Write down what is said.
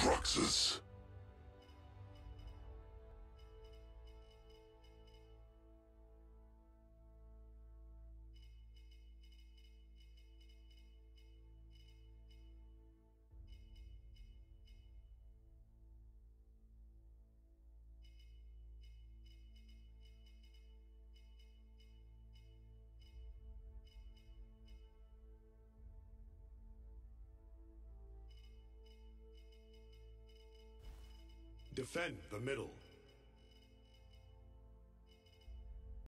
Andraxis. Defend the middle.